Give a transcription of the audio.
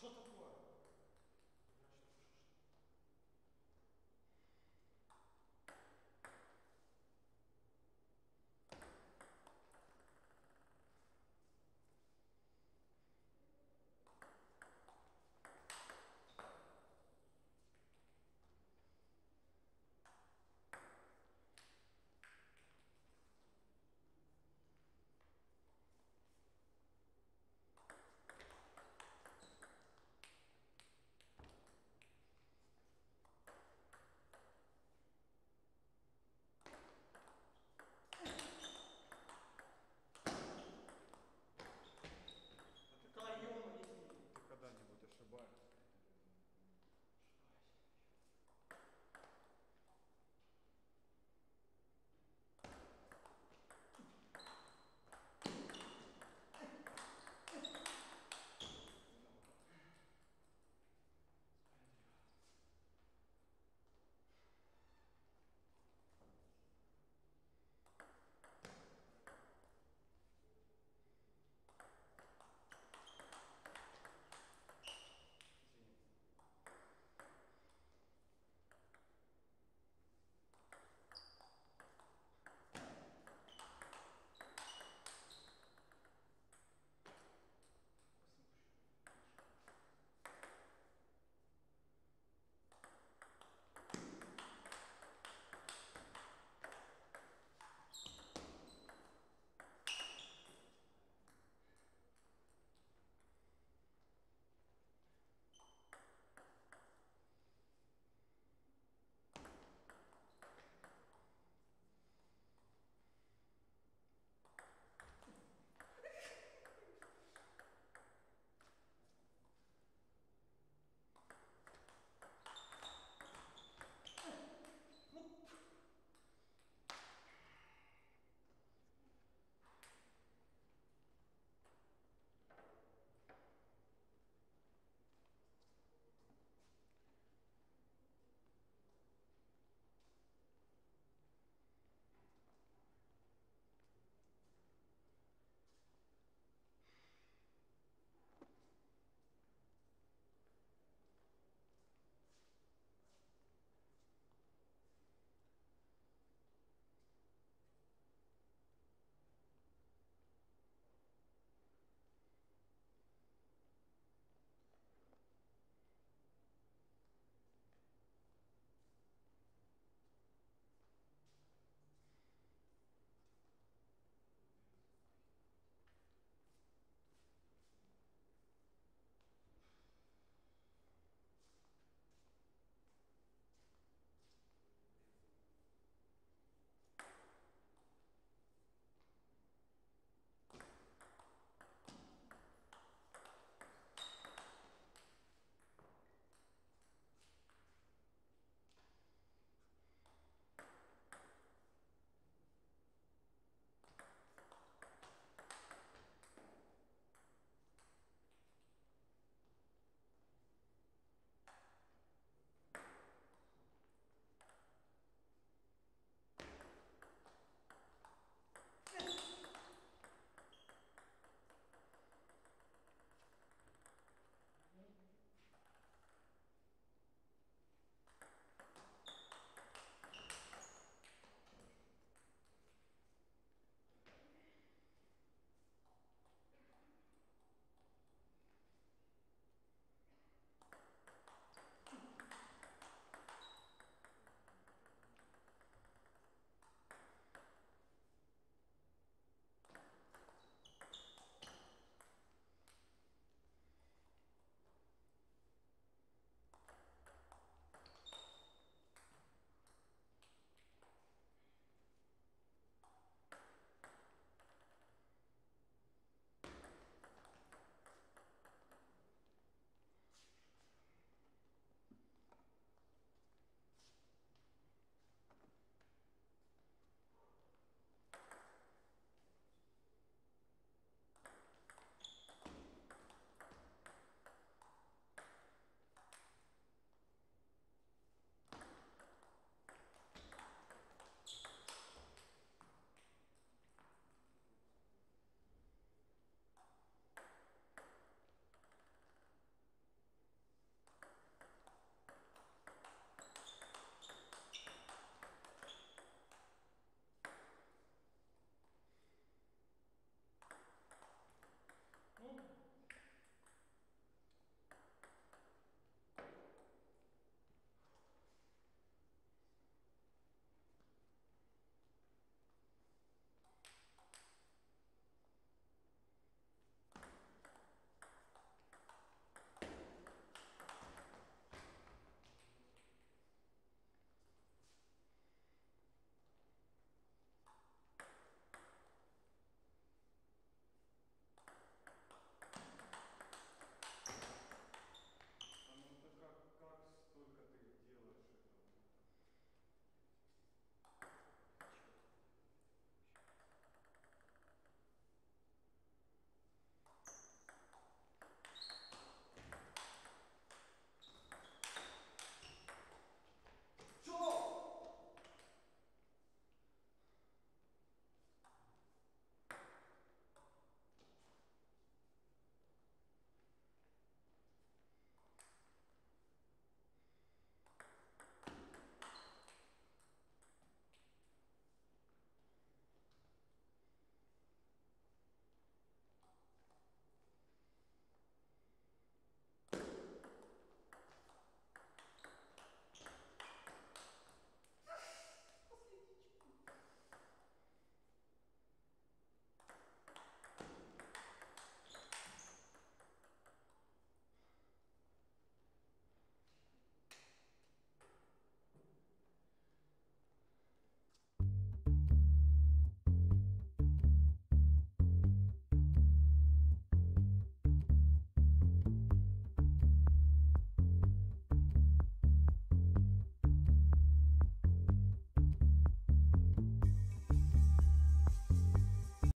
所得